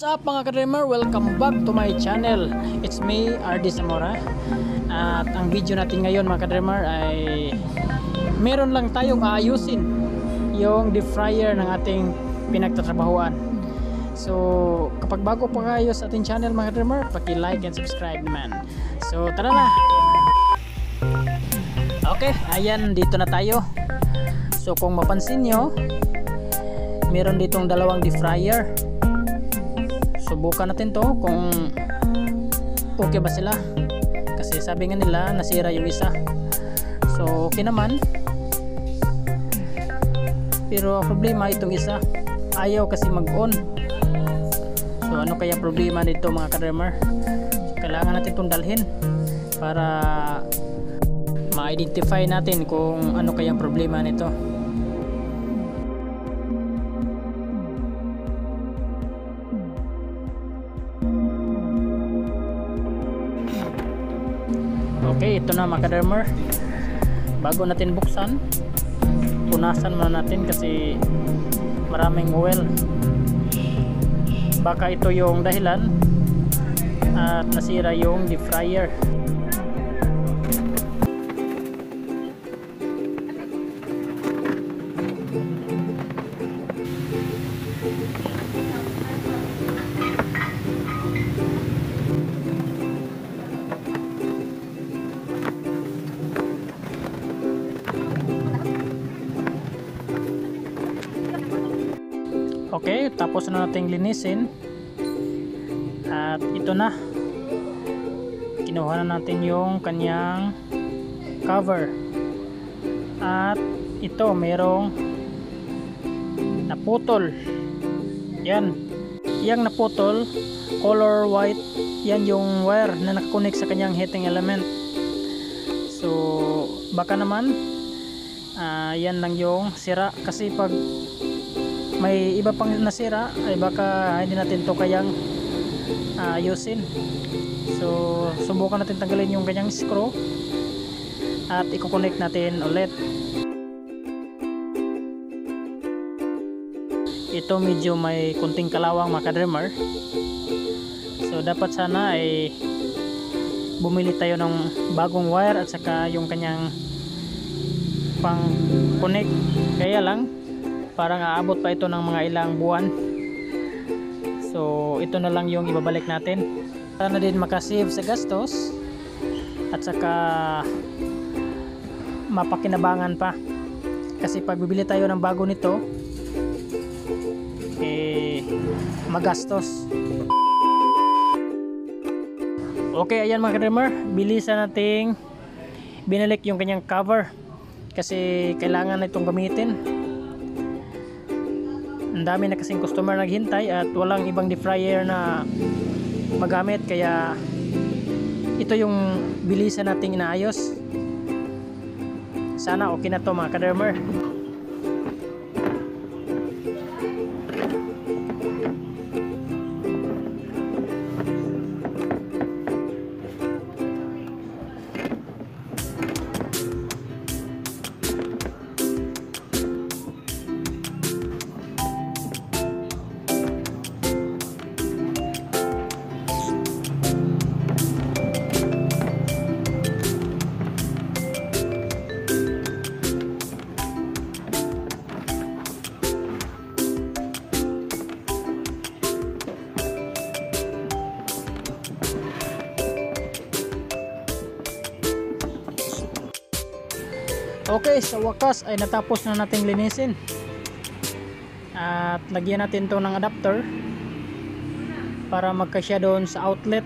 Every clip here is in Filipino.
what's up mga ka-dreamer? Welcome back to my channel. It's me, RD Zamora. At ang video natin ngayon mga ka-dreamer ay meron lang tayong aayusin yung deep fryer ng ating pinagtatrabahuan. So, kapag bago pa kayo sa ating channel mga ka-dreamer, paki-like and subscribe naman. So, tara na! Okay, ayan, dito na tayo. So, kung mapansin nyo, meron ditong dalawang deep fryer subukan natin to kung okay ba sila. Kasi sabi nga nila nasira yung isa. So okay naman. Pero problema itong isa ayaw kasi mag on so ano kaya problema nito mga kadremer kailangan natin itong dalhin para ma-identify natin kung ano kaya problema nito Okay, ito na mga. Bago natin buksan, punasan muna natin kasi maraming oil. Baka ito yung dahilan at nasira yung deep fryer. Okay, tapos na nating linisin. At ito na. Kinuha na natin yung kanyang cover. At ito, merong naputol. Yan. Yang naputol, color white, yan yung wire na nakakonek sa kanyang heating element. So, baka naman, uh, yan lang yung sira. Kasi pag may iba pang nasira ay baka hindi natin to kayang uh, ayusin. So subukan natin tanggalin yung kanyang screw at i-connect natin ulit. Ito medyo may kunting kalawang mga kadreamer so dapat sana ay bumili tayo ng bagong wire at saka yung kanyang pang connect kaya lang parang aabot pa ito ng mga ilang buwan. So ito na lang yung ibabalik natin. Para din makasave sa gastos at saka mapakinabangan pa. Kasi pag bibili tayo ng bago nito eh magastos. Okay ayan mga dreamer bilisan nating binalik yung kanyang cover. Kasi kailangan na itong gamitin ang dami na kasing customer naghintay at walang ibang deep fryer na magamit. Kaya ito yung bilisan nating inaayos. Sana okay na to mga kadermer Okay, sa wakas ay natapos na nating linisin. At lagyan natin to ng adapter para magkasya doon sa outlet.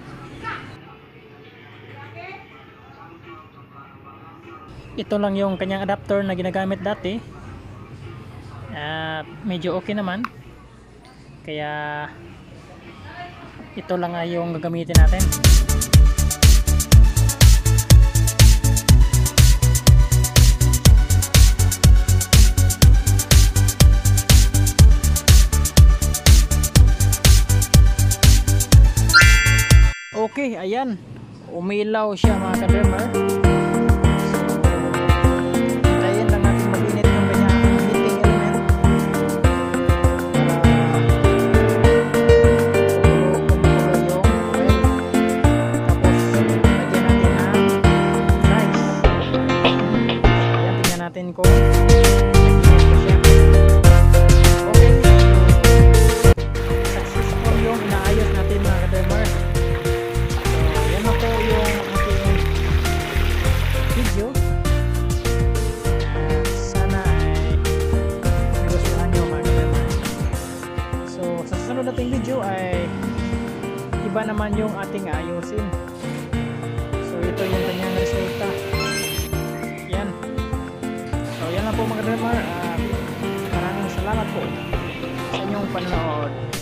Ito lang yung kanyang adapter na ginagamit dati. At medyo okay naman. Kaya ito lang ay yung gagamitin natin. Okay, ayan. Umilaw siya mga ka-dreamer. Naman yung ating ayusin. So, ito yung kanyang resulta. Yan. So, yan lang po mga ka-dermer. At maraming salamat po sa inyong panonood.